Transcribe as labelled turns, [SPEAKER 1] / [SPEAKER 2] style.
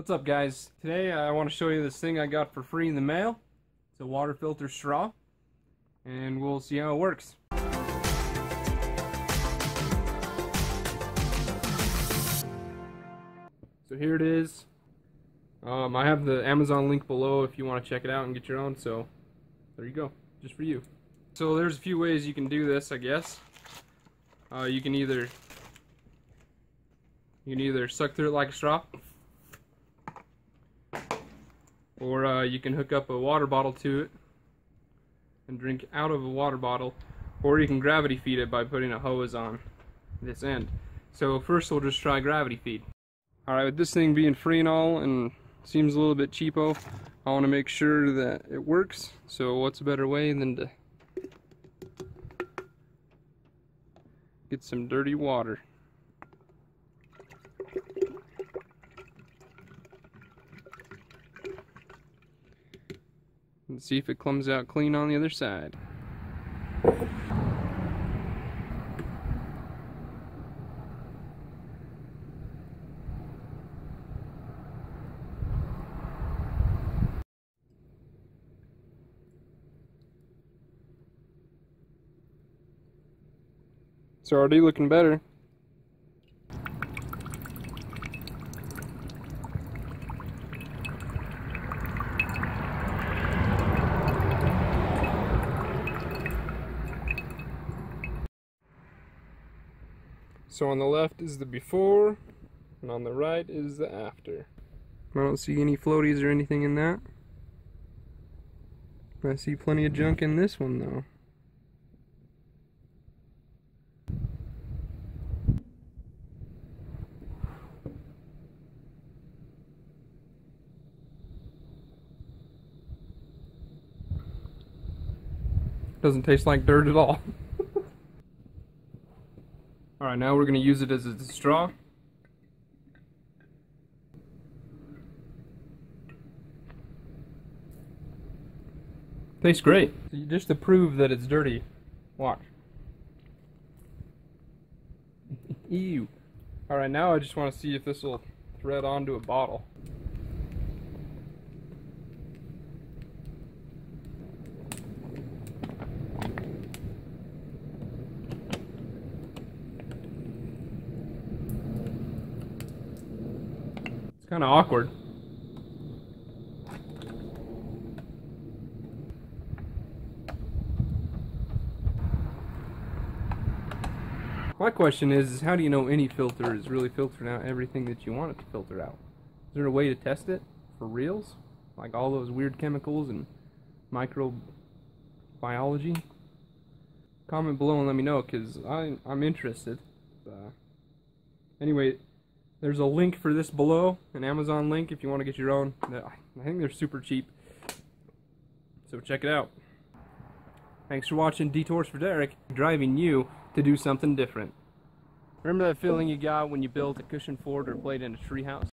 [SPEAKER 1] What's up guys? Today I want to show you this thing I got for free in the mail. It's a water filter straw and we'll see how it works. So here it is. Um, I have the Amazon link below if you want to check it out and get your own, so there you go, just for you. So there's a few ways you can do this, I guess. Uh, you can either you can either suck through it like a straw, or uh, you can hook up a water bottle to it and drink out of a water bottle, or you can gravity feed it by putting a hose on this end. So first we'll just try gravity feed. Alright, with this thing being free and all, and seems a little bit cheapo, I want to make sure that it works. So what's a better way than to get some dirty water. And see if it comes out clean on the other side. It's already looking better. So on the left is the before, and on the right is the after. I don't see any floaties or anything in that. I see plenty of junk in this one though. Doesn't taste like dirt at all. Alright, now we're going to use it as a straw. Tastes great. Just to prove that it's dirty, watch. Ew. Alright, now I just want to see if this will thread onto a bottle. Kind of awkward. My question is, is how do you know any filter is really filtering out everything that you want it to filter out? Is there a way to test it for reals? Like all those weird chemicals and microbiology? Comment below and let me know because I'm interested. Anyway, there's a link for this below, an Amazon link if you want to get your own. I think they're super cheap. So check it out. Thanks for watching Detours for Derrik, driving you to do something different. Remember that feeling you got when you built a cushion fort or played in a treehouse?